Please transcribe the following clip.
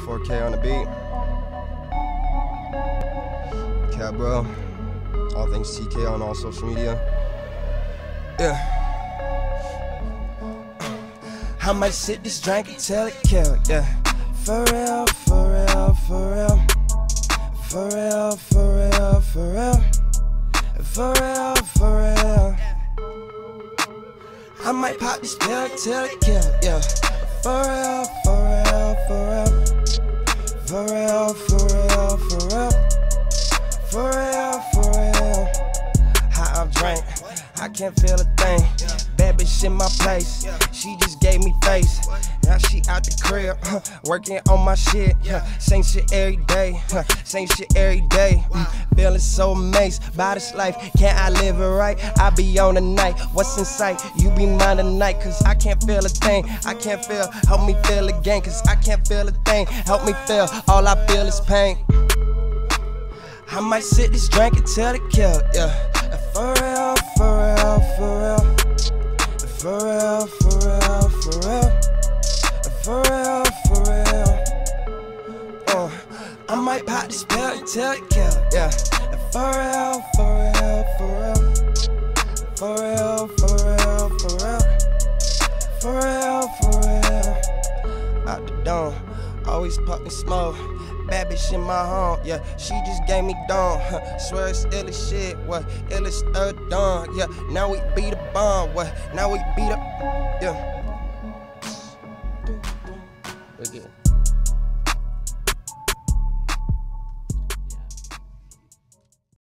4K on the beat. Cab'Ral. All things TK on all social media. Yeah. I might sit this drink until it kill, yeah. For real, for real, for real. For real, for real, for real. For real, for real. I might pop this pill till it kill, yeah. For real, for real. Drank, I can't feel a thing. Bad bitch in my place, she just gave me face. Now she out the crib, working on my shit. Same shit every day, same shit every day. Mm, feeling so amazed by this life. Can't I live it right? I be on the night. What's in sight? You be mine tonight, cause I can't feel a thing. I can't feel, help me feel again, cause I can't feel a thing. Help me feel, all I feel is pain. I might sit this drink until it kill, yeah. Might pop this pill until it kill, yeah. For real, for real, for real. For real, for real, for real. For real, for real. Out the dome, always poppin' smoke. Bad bitch in my home, yeah. She just gave me dawn, huh. Swear it's ill as shit, what? Ill as third dawn, yeah. Now we beat a bomb, what? Now we beat up, yeah. Again.